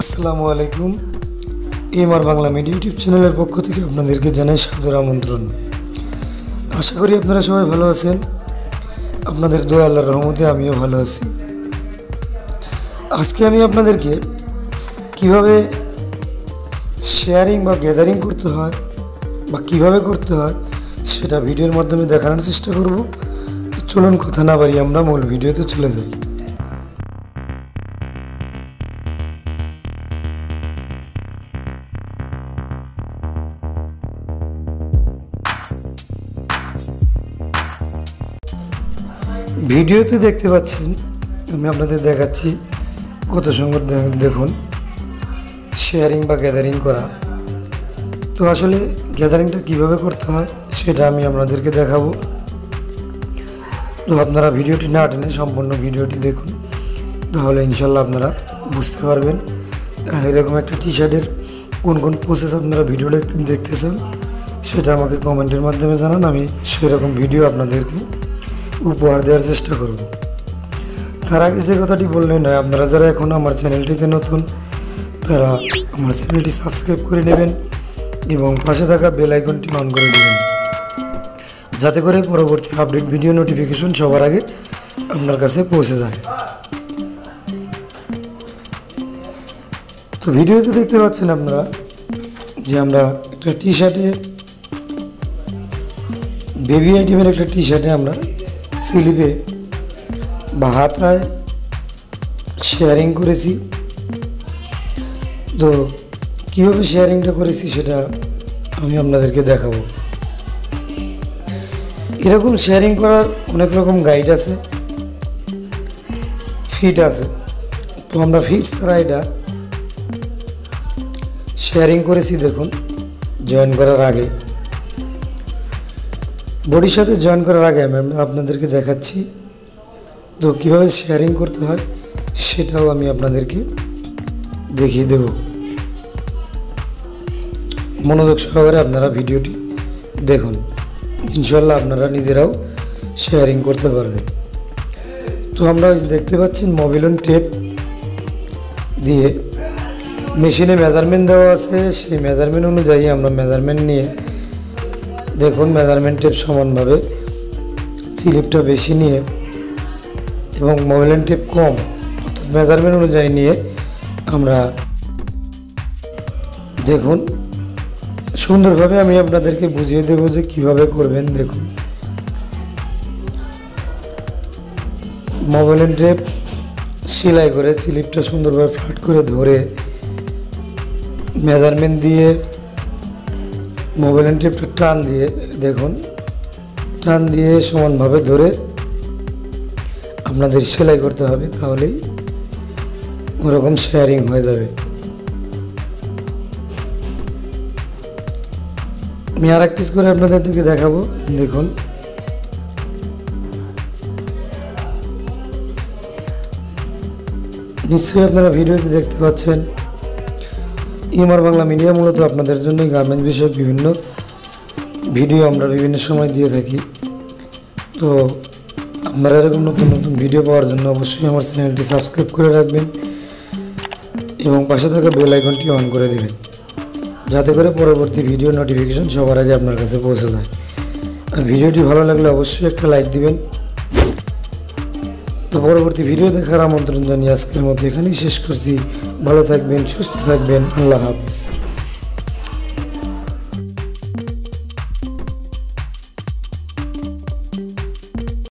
আসসালামু আলাইকুম। MR Bangla media YouTube চ্যানেলের পক্ষ থেকে আপনাদেরকে জানাই সাদর আমন্ত্রণ। আশা করি আপনারা সবাই ভালো আছেন। আপনাদের দোয়া আল্লাহর রহমতে আমিও ভালো আছি। আজকে আমি আপনাদেরকে কীভাবে শেয়ারিং বা গ্যাদারিং করতে হয় বা কীভাবে করতে হয় সেটা ভিডিওর মাধ্যমে দেখানোর চেষ্টা করব। চলুন কথা না বাড়ি আমরা মূল ভিডিওতে চলে যাই। ভিডিওতে দেখতে পাচ্ছেন, আমি আপনাদের দেখাচ্ছি কত সুন্দর দেখুন শেয়ারিং বা গ্যাদারিং করা। তো আসলে গ্যাদারিংটা কীভাবে করতে হয়, সেটা আমি আপনাদেরকে দেখাবো। তো আপনারা ভিডিওটি না টেনে সম্পূর্ণ ভিডিওটি দেখুন, তাহলে ইনশাল্লাহ আপনারা বুঝতে পারবেন। আর এরকম একটা টি শার্টের কোন কোন প্রসেস আপনারা ভিডিও দেখতে দেখতেছেন, সেটা আমাকে কমেন্টের মাধ্যমে জানান, আমি সেরকম ভিডিও আপনাদেরকে উপহার দেওয়ার চেষ্টা করব। তার আগে যে কথাটি বললে নয় আপনারা যারা এখন আমার চ্যানেলটিতে নতুন, তারা আমার চ্যানেলটি সাবস্ক্রাইব করে নেবেন এবং পাশে থাকা বেল আইকনটি অন করে দেবেন। যাতে করে পরবর্তী আপডেট, ভিডিও নোটিফিকেশন সবার আগে আপনার কাছে পৌঁছে যায়। তো ভিডিওতে দেখতে পাচ্ছেন আপনারা যে আমরা একটা টি শার্টে বেবি আইটেমের একটা টি শার্টে আমরা স্লিপে বা হাতায় শেয়ারিং করেছি। তো কীভাবে শেয়ারিংটা করেছি সেটা আমি আপনাদেরকে দেখাবো। এরকম শেয়ারিং করার অনেক রকম গাইড আছে ফিট আছে। তো আমরা ফিট ছাড়া এটা শেয়ারিং করেছি দেখুন জয়েন করার আগে। বডির সাথে জয়েন করার আগে আমি আপনাদেরকে দেখাচ্ছি। তো কীভাবে শেয়ারিং করতে হয় সেটাও আমি আপনাদেরকে দেখিয়ে দেব। মনোযোগ সহকারে আপনারা ভিডিওটি দেখুন। ইনশাল্লাহ আপনারা নিজেরাও শেয়ারিং করতে পারবেন। তো আমরা দেখতে পাচ্ছেন মোবিলন টেপ দিয়ে মেশিনে মেজারমেন্ট দেওয়া আছে। সেই মেজারমেন্ট অনুযায়ী আমরা মেজারমেন্ট নিয়ে দেখুন মেজারমেন্ট টেপ সমানভাবে স্লিপটা বেশি নিয়ে এবং মোবাইলের টেপ কম, অর্থাৎ মেজারমেন্ট অনুযায়ী নিয়ে আমরা দেখুন, সুন্দরভাবে আমি আপনাদেরকে বুঝিয়ে দেবো যে কীভাবে করবেন, দেখুন। মোবাইলের টেপ সেলাই করে স্লিপটা সুন্দরভাবে ফ্ল্যাট করে ধরে মেজারমেন্ট দিয়ে মোবাইলের টেপটা টান দিয়ে দেখুন। টান দিয়ে সমানভাবে ধরে আপনাদের সেলাই করতে হবে, তাহলেই ওরকম শেয়ারিং হয়ে যাবে। আমি আর এক পিস করে আপনাদের দিকে দেখাবো, দেখুন। নিশ্চয়ই আপনারা ভিডিওতে দেখতে পাচ্ছেন ইমার বাংলা মিডিয়া মূলত আপনাদের জন্যই গার্মেন্টস বিষয়ক বিভিন্ন ভিডিও আমরা বিভিন্ন সময় দিয়ে থাকি। তো আপনারা এরকম নতুন নতুন ভিডিও পাওয়ার জন্য অবশ্যই আমার চ্যানেলটি সাবস্ক্রাইব করে রাখবেন এবং পাশে থাকা বেল আইকনটি অন করে দেবেন, যাতে করে পরবর্তী ভিডিও নোটিফিকেশন সবার আগে আপনার কাছে পৌঁছে যায়। আর ভিডিওটি ভালো লাগলে অবশ্যই একটা লাইক দিবেন। তো পরবর্তী ভিডিও দেখার আমন্ত্রণ জানিয়ে আজকের মধ্যে এখানেই শেষ করছি। ভালো থাকবেন, সুস্থ থাকবেন, আল্লাহ হাফিজ।